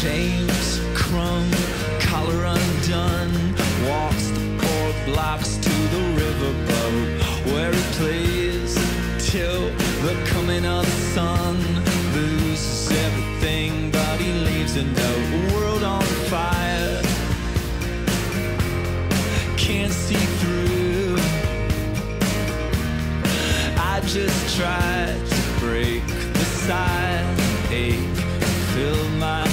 James Crumb, collar undone, walks the four blocks to the riverboat where he plays till the coming of the sun loses everything, but he leaves a note. World on fire, can't see through. I just tried to break the side ache, fill my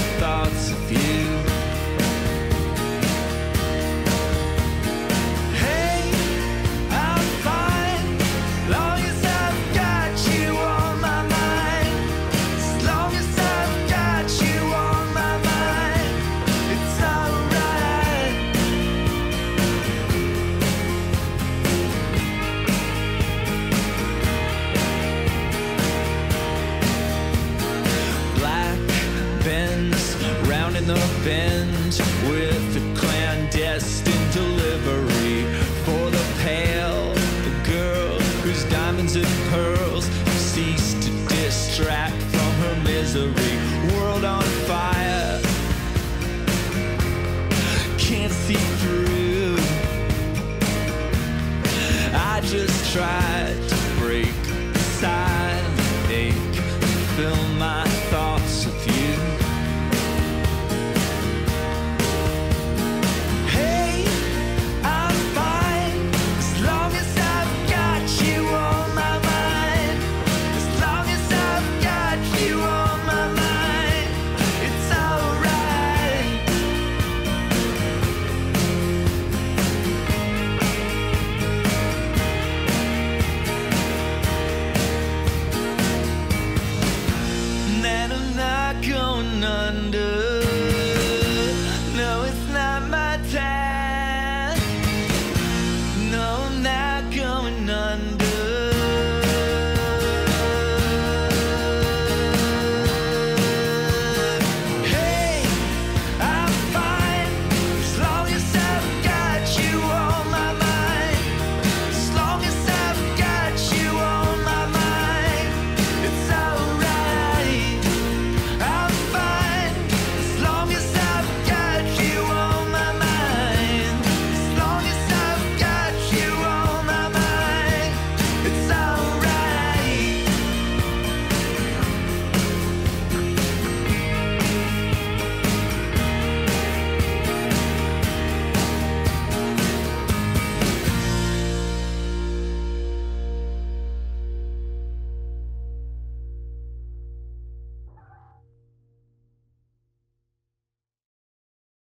with a clandestine delivery for the pale the girl whose diamonds and pearls have ceased to distract from her misery. World on fire, can't see through. I just tried to break the silent ache, fill my thoughts with you. under